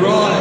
Right.